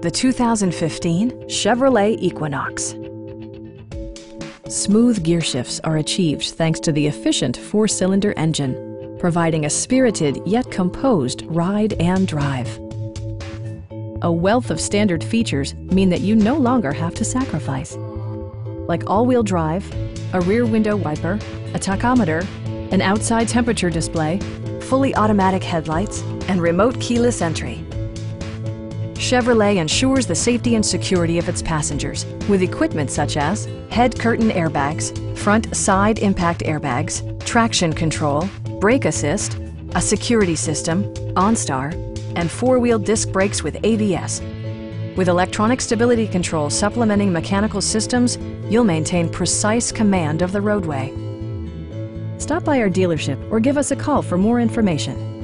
the 2015 Chevrolet Equinox. Smooth gear shifts are achieved thanks to the efficient four-cylinder engine, providing a spirited yet composed ride and drive. A wealth of standard features mean that you no longer have to sacrifice, like all-wheel drive, a rear window wiper, a tachometer, an outside temperature display, fully automatic headlights, and remote keyless entry. Chevrolet ensures the safety and security of its passengers with equipment such as head curtain airbags, front side impact airbags, traction control, brake assist, a security system, OnStar, and four-wheel disc brakes with ABS. With electronic stability control supplementing mechanical systems, you'll maintain precise command of the roadway. Stop by our dealership or give us a call for more information.